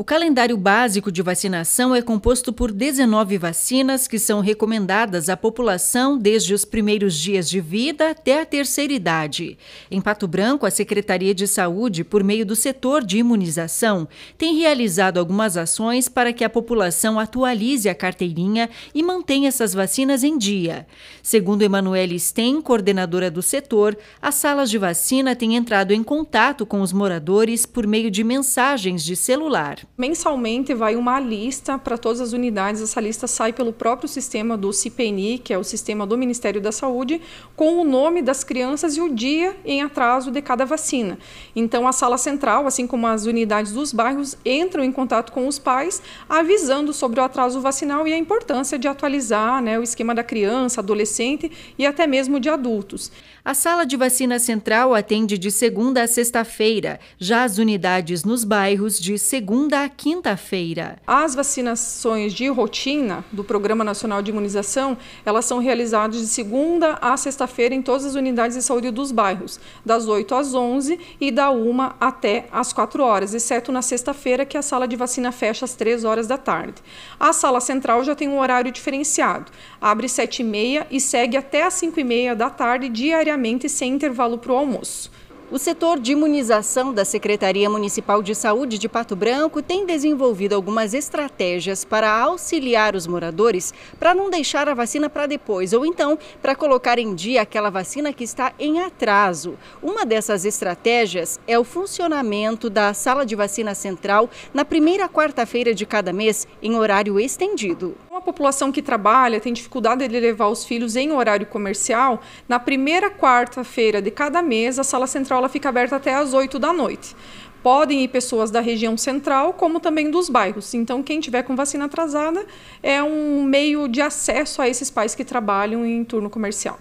O calendário básico de vacinação é composto por 19 vacinas que são recomendadas à população desde os primeiros dias de vida até a terceira idade. Em Pato Branco, a Secretaria de Saúde, por meio do setor de imunização, tem realizado algumas ações para que a população atualize a carteirinha e mantenha essas vacinas em dia. Segundo Emanuele Sten, coordenadora do setor, as salas de vacina têm entrado em contato com os moradores por meio de mensagens de celular. Mensalmente vai uma lista para todas as unidades. Essa lista sai pelo próprio sistema do CPNI, que é o sistema do Ministério da Saúde, com o nome das crianças e o dia em atraso de cada vacina. Então, a sala central, assim como as unidades dos bairros, entram em contato com os pais, avisando sobre o atraso vacinal e a importância de atualizar né, o esquema da criança, adolescente e até mesmo de adultos. A sala de vacina central atende de segunda a sexta-feira, já as unidades nos bairros de segunda a quinta-feira. As vacinações de rotina do Programa Nacional de Imunização, elas são realizadas de segunda a sexta-feira em todas as unidades de saúde dos bairros, das 8 às 11 e da 1 até às 4 horas, exceto na sexta-feira que a sala de vacina fecha às 3 horas da tarde. A sala central já tem um horário diferenciado, abre 7 e meia e segue até às 5 e meia da tarde diariamente sem intervalo para o almoço. O setor de imunização da Secretaria Municipal de Saúde de Pato Branco tem desenvolvido algumas estratégias para auxiliar os moradores para não deixar a vacina para depois ou então para colocar em dia aquela vacina que está em atraso. Uma dessas estratégias é o funcionamento da sala de vacina central na primeira quarta-feira de cada mês em horário estendido população que trabalha tem dificuldade de levar os filhos em horário comercial, na primeira quarta-feira de cada mês, a sala central ela fica aberta até às 8 da noite. Podem ir pessoas da região central, como também dos bairros. Então, quem tiver com vacina atrasada é um meio de acesso a esses pais que trabalham em turno comercial.